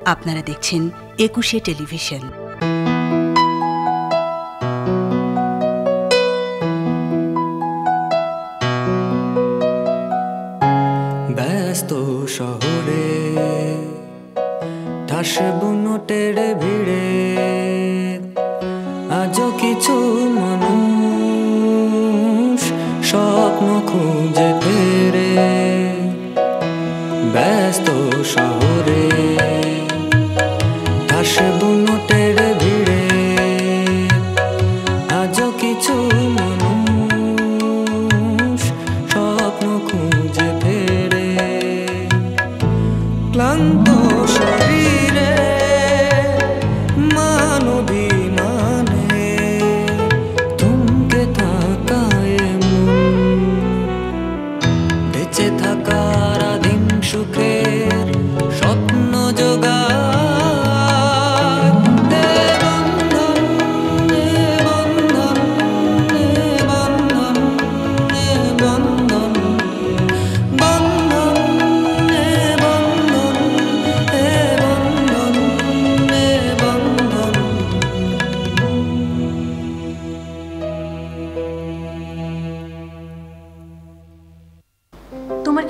আপনারা দেখছেন একুশে টেলিভিশন। ব্যস্ত শহরে ঠাস ভিড়ে খুঁজে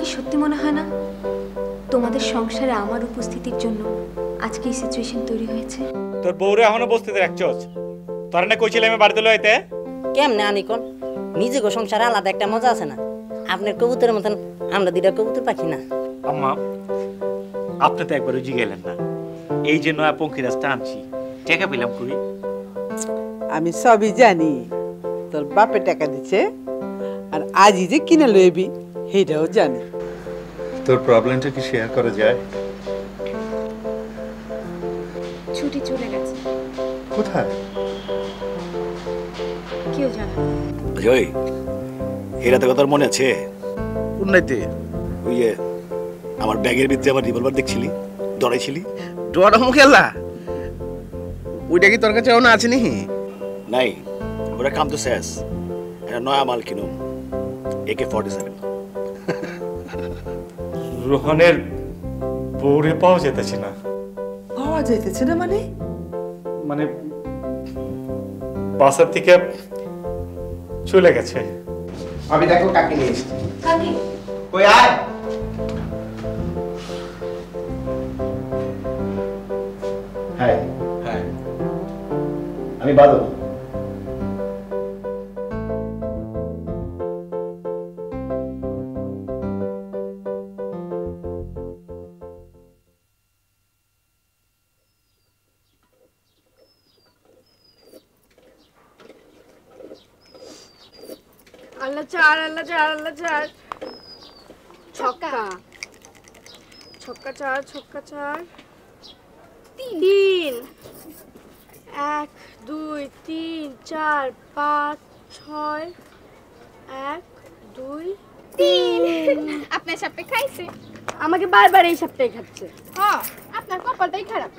কি সত্যি মনে হয় না? তোমাদের সংসারে আমার উপস্থিতির জন্য আজকে এই সিচুয়েশন তৈরি হয়েছে। তোর বউরে এখনও বসতে রাখছস? তোর না কইছিলাম আমি বাড়িতে লইতে? কেমনে আনিকন নিজে গো সংসারে আলাদা একটা মজা আছে না? আপনার কবুতরের মতন আমরা দুইটা কবুতর পাখি না। আম্মা আপনি তো একবার একবারও জিগেলেন না। এই যে নয়া পঙ্খিরাজটা আনছি টাকা পেলাম কই? আমি সবই জানি তোর বাপে টাকা দিচ্ছে আর আজই যে কিনে লইবি সেটাও জানি। তোর প্রবলেমটা কি শেয়ার করা যায়? ছুটি চলে গেছে। কোথায়? কেউ জানে। জয় এই রাতে কথা মনে আছে? উন্নতি ওই যে আমার ব্যাগের ভিতরে আমার রিভলভার দেখছিলি? দড়াইছিলি? ডোয়াটা মুখেলা ওইটা কি তোর কাছে না আছে নি নাই ওরা কাম তো শেষ। এটা নয়া মাল কিনুম। একে ফর্টি সেভেন রোহনের বউরে পাওয়া যেতেছে না। পাওয়া যাইতেছে না মানে? মানে বাসার থেকে চলে গেছে। আমি দেখো কাকে নিয়ে এসেছি। কাকি? কই আয়। হ্যাঁ। হ্যাঁ। আমি বাদল। আল্লাহ চার আল্লাহ চার ছক্কা। ছক্কা চার ছক্কা চার। তিন। এক দুই তিন চার পাঁচ ছয় এক দুই তিন। আপনার সাপে খাইছে? আমাকে বারবার এই সাপটাই খাচ্ছে। হ্যাঁ আপনার কপালটাই খারাপ।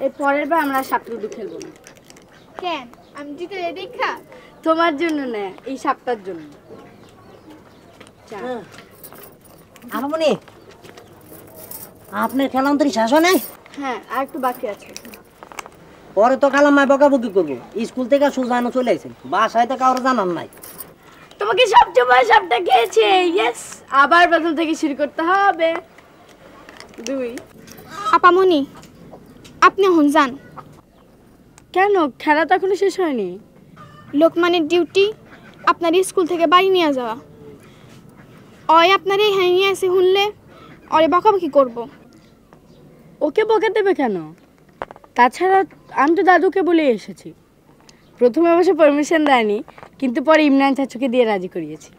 এই পরের বার আমরা সাপ লুডু খেলব না। কেন? আমি জিতে দেখা তোমার জন্য না এই সাপটার জন্য। চার আমার মনে আপনার খেলান্তরি শেষ হয় নাই? হ্যাঁ আর একটু বাকি আছে। পরে তো কালাম মায় বকাবকি করব। স্কুল থেকে সুজানো চলে আসেন বাসায় তো কারোর জানার নাই। তোমাকে সবচেয়ে বড় সাপটা খেয়েছে ইয়েস আবার প্রথম থেকে শুরু করতে হবে। দুই। আপামনি আপনি হন যান। কেন? খেলা তো এখনও শেষ হয়নি। লোকমানের ডিউটি আপনার স্কুল থেকে বাড়ি নিয়ে যাওয়া। অয় আপনার এই হ্যাঁ নিয়ে আসে শুনলে অরে বকাবকি করব। ওকে বকে দেবে কেন? তাছাড়া আমি তো দাদুকে বলে এসেছি। প্রথমে অবশ্য পারমিশন দেয়নি কিন্তু পরে ইমরান চাচুকে দিয়ে রাজি করিয়েছি।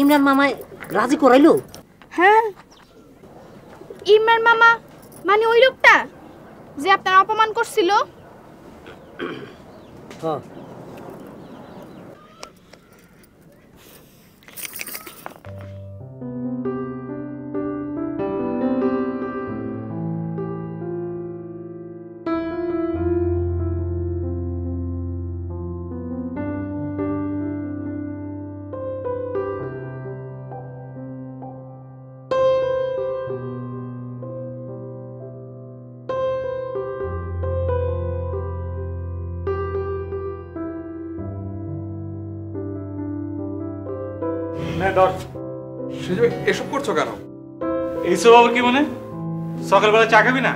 ইমরান মামায় রাজি করাইলো? হ্যাঁ। ইমরান মামা মানে ওই লোকটা যে আপনার অপমান করছিল? হ্যাঁ ধর। এসব করছ কেন? এইসব আবার কি মানে? সকালবেলা চা খাবি না?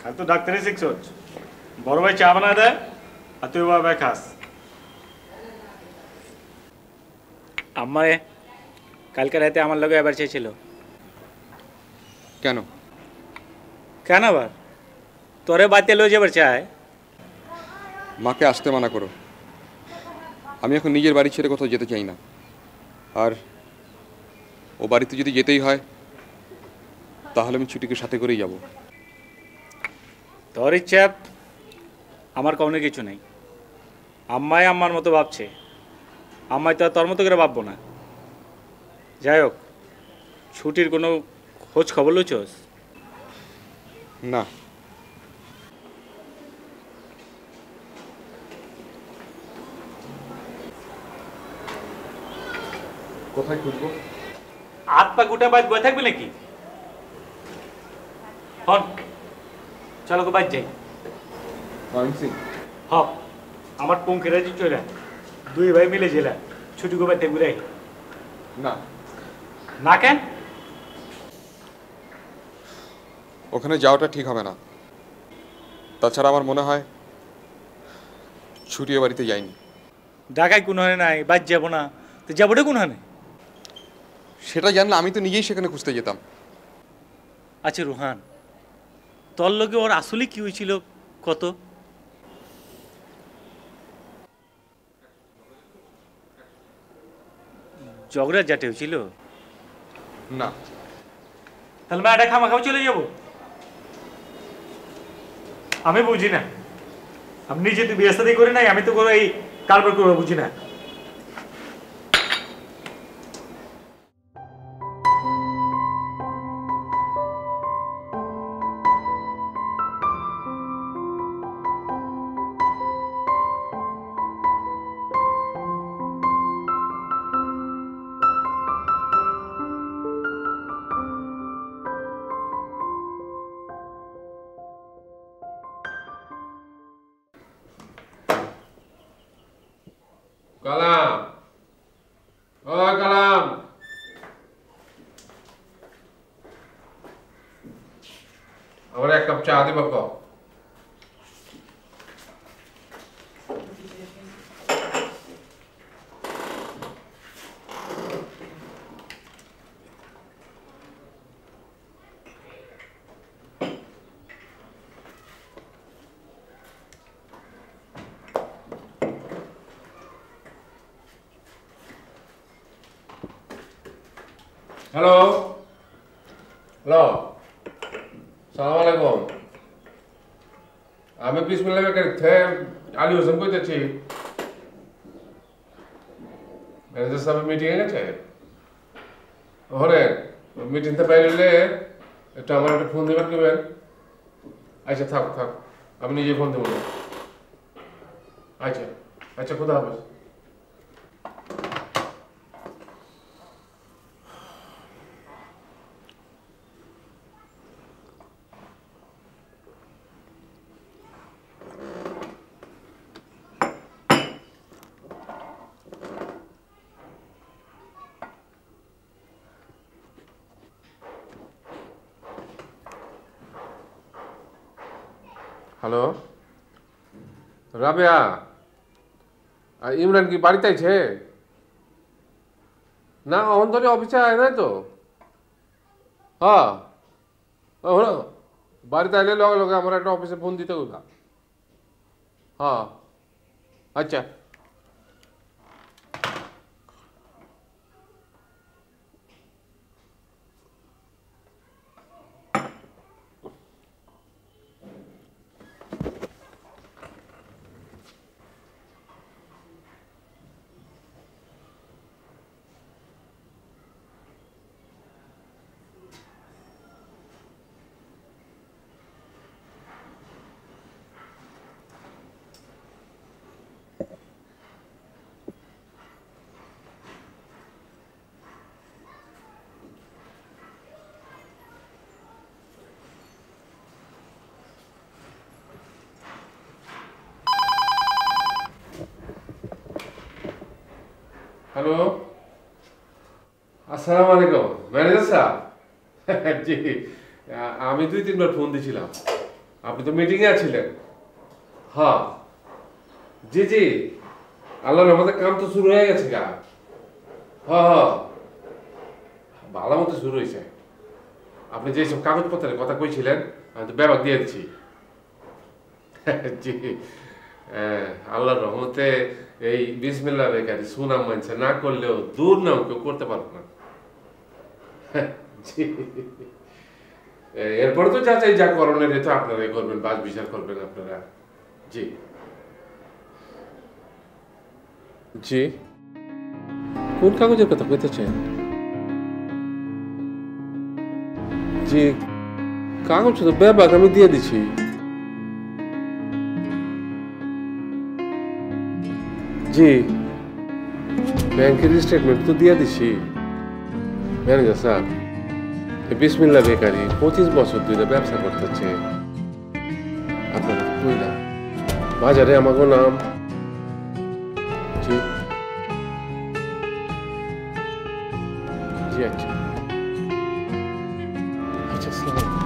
কাল তো ডাক্তারি শিখছ। বড় ভাই চা বানায় দেয় আর তুই বাবা খাস। আমারে কালকে রাতে আমার লগে এবার চেয়েছিল। কেন? কেন আবার? তোরে বাড়িতে লয়ে যাবার চায়। মাকে আসতে মানা করো। আমি এখন নিজের বাড়ি ছেড়ে কোথাও যেতে চাই না। আর ও বাড়িতে যদি যেতেই হয় তাহলে আমি ছুটিকে সাথে করেই যাব। তোর ইচ্ছা আমার কোনো কিছু নেই। আম্মাই আম্মার মতো ভাবছে। আম্মাই তো আর তোর মতো করে ভাববো না। যাই হোক ছুটির কোনো খোঁজ খবর লুচোস না। কোথায় খুঁজবো? হাত পা গোটা বাইক বয়ে থাকবে নাকি? হন। চলো গো বাইক যাই। সিং হ। আমার পঙ্খিরা যে চলে দুই ভাই মিলে জেলা। ছুটি গো বাইতে ঘুরে না। না কেন? ওখানে যাওয়াটা ঠিক হবে না। তাছাড়া আমার মনে হয় ছুটিয়ে বাড়িতে যাইনি। ঢাকায় কোন হয় নাই বাদ যাব না। তো যাবোটা কোন হয় সেটা জানলে আমি তো নিজেই সেখানে খুঁজতে যেতাম। আচ্ছা রুহান তোর লগে ওর আসলে কি হয়েছিল? কত? ঝগড়া জাটে হয়েছিল? না। তাহলে ম্যাডা খামা খাওয়া চলে যাব? আমি বুঝি না। আমি নিজে তো বিয়ে করি নাই আমি তো কোনো এই কারবার করব বুঝি না। কালাম। ও কালাম। আমার এক কাপ চা দিবা হ্যালো হ্যালো সালাম আলাইকুম আমি বিসমিল্লাহ বেকারি থেকে আলী হোসেন কইতেছি। ম্যানেজার সাহেব মিটিং এ গেছে ওরে মিটিংতে বাইরে একটু আমার একটা ফোন দিবেন কিবেন আচ্ছা থাক থাক। আমি নিজে ফোন দেবো। আচ্ছা আচ্ছা খুদা হাফেজ হ্যালো? রাবেয়া ইমরান কি বাড়িতে আছে? না, অন্তরে অফিসে আয় নাই তো। হ্যাঁ। বাড়িতে আইলে লগে লগে আমার একটা অফিসে ফোন দিতে গেলা হ্যাঁ। আচ্ছা। হ্যালো আসসালামু আলাইকুম ম্যানেজার সাহেব জি। আমি দুই, তিনবার ফোন দিয়েছিলাম আপনি তো মিটিংয়ে আছিলেন। হ্যাঁ। জি জি। আল্লাহর আমাদের কাম তো শুরু হয়ে গেছে গা। হ্যাঁ হ্যাঁ। ভালো মতো শুরু হয়েছে। আপনি যেসব কাগজপত্রের কথা কইছিলেন, আমি তো ব্যাপার দিয়ে দিচ্ছি জি। আল্লাহর রহমতে এই বিসমিল্লা বেকারি সুনাম মানছে। না করলেও দূর নাম কেউ করতে পারব না। এরপরে তো যা চাই যা করণের এ তো আপনারাই করবেন, বাস বিচার করবেন আপনারা। জি। জি। কোন কাগজের কথা কইতেছেন? জি, কাগজ তো ব্যাপার আমি দিয়ে দিছি। জি। ব্যাংকের স্টেটমেন্ট তো দিয়ে দিছি। ম্যানেজার স্যার বিসমিল্লা বেকারি পঁচিশ বছর ধরে ব্যবসা করতেছে। আপনারা বাজারে আমাকে নাম। জি। জি আচ্ছা। আচ্ছা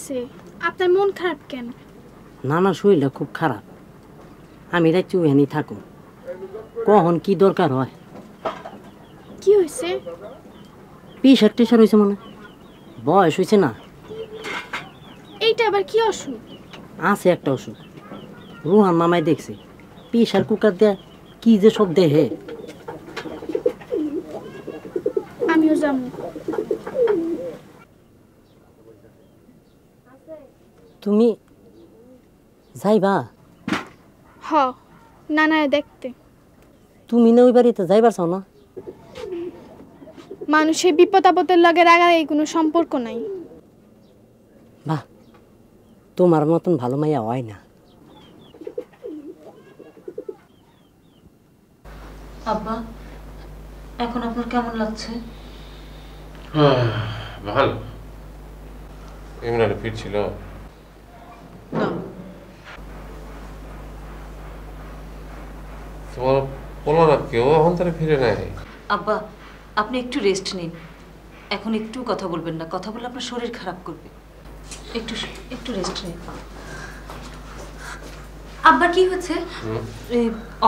হয়েছে আপনার মন খারাপ কেন? নানা শরীরটা খুব খারাপ। আমি রাখছি ওখানেই থাকুন কখন কি দরকার হয়? কি হয়েছে প্রেশার টেশার হয়েছে মনে বয়স হয়েছে না। এইটা আবার কি অসুখ আছে একটা ওষুধ। রুহান মামাই দেখছে। প্রেশার কুকার দেয়া কি যে সব দেহে আমিও যাব তুমি যাইবা? হ নানায় দেখতে। তুমি না ওই বাড়িতে যাইবার চাও না? মানুষের বিপদ আপদের লগে রাগারাগি কোনো সম্পর্ক নাই। বাহ তোমার মতন ভালো মাইয়া হয় না। আব্বা এখন আপনার কেমন লাগছে? ভালো। ইমরানে ফিরছিল তোমার বলো না কেউ এখন তারা ফিরে নেয়? আব্বা আপনি একটু রেস্ট নিন। এখন একটু কথা বলবেন না কথা বললে আপনার শরীর খারাপ করবে। একটু একটু রেস্ট নিন। আব্বা কি হচ্ছে?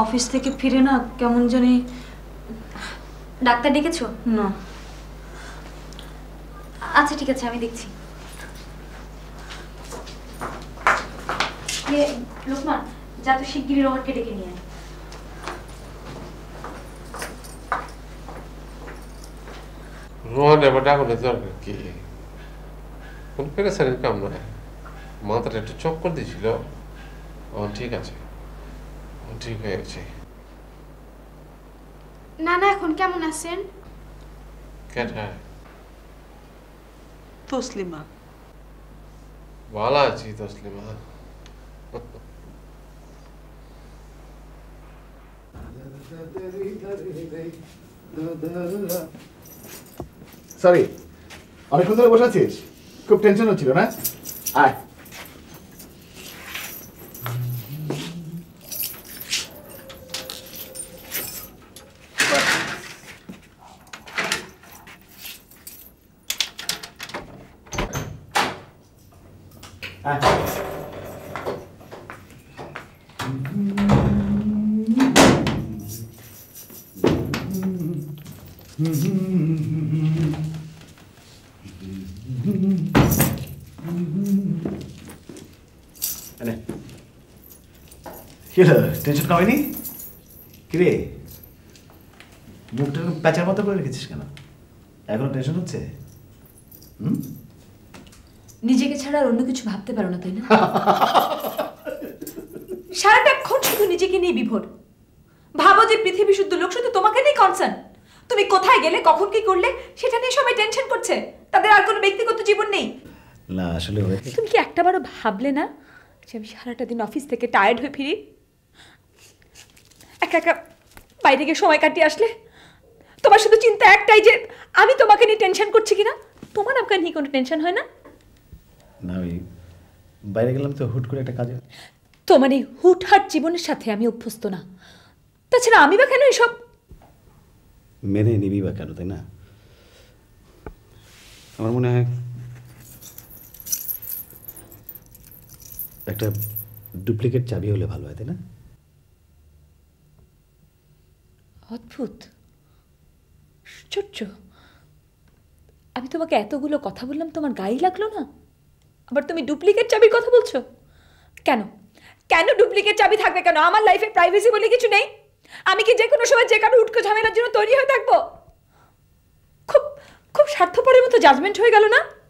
অফিস থেকে ফিরে না কেমন জানি? ডাক্তার ডেকেছো? না। আচ্ছা ঠিক আছে আমি দেখছি। লোকমান যা তো শিগগিরই রোহনকে ডেকে নিয়ে আয়। রোহান এবার ডাকনের দরকার কি কোন পেরেছানের কাম নয় মাথাটা একটু চক্কর দিয়েছিল ও ঠিক আছে ঠিক হয়ে গেছে নানা এখন কেমন আছেন কেটা তসলিমা ভালো আছি তসলিমা সরি অনেকক্ষণ ধরে বসে আছিস খুব টেনশন হচ্ছিল না আয় এনে। কি হলো টেনশন কমেনি কিরে? মুখটা প্যাঁচার মতো করে রেখেছিস কেন? এখনও টেনশন হচ্ছে? হুম? নিজেকে ছাড়া আর অন্য কিছু ভাবতে পারো না তাই না? সারাটাক্ষণ শুধু নিজেকে নিয়ে বিভোর। ভাবো যে পৃথিবী শুদ্ধ লোক শুধু তোমাকে নিয়ে কনসার্ন তুমি কোথায় গেলে কখন কি করলে সেটা নিয়ে সবাই টেনশন করছে। তাদের আর কোনো ব্যক্তিগত জীবন নেই। না আসলে তুমি কি একটাবারও ভাবলে না যে আমি সারাটা দিন অফিস থেকে টায়ার্ড হয়ে ফিরি? একা একা বাইরে গিয়ে সময় কাটিয়ে আসলে? তোমার শুধু চিন্তা একটাই যে আমি তোমাকে নিয়ে টেনশন করছি কিনা? তোমার আমাকে নিয়ে কোনো টেনশন হয় না? না ওই বাইরে গেলাম তো হুট করে একটা কাজে। তোমার এই হুটহাট জীবনের সাথে আমি অভ্যস্ত না। তাছাড়া আমি বা কেন এসব? মেনে নিবি বা কেন তাই না? আমার মনে হয় একটা ডুপ্লিকেট চাবি হলে ভালো হয় তাই না? অদ্ভুত। আশ্চর্য। আমি তোমাকে এতগুলো কথা বললাম, তোমার গায়ে লাগল না? আবার তুমি ডুপ্লিকেট চাবির কথা বলছো? কেন? কেন ডুপ্লিকেট চাবি থাকবে কেন? আমার লাইফে প্রাইভেসি বলে কিছু নেই? আমি কি যে কোনো সময় যে কারও উটকো ঝামেলার জন্য তৈরি হয়ে থাকব? খুব খুব স্বার্থপরের মতো জাজমেন্ট হয়ে গেল না?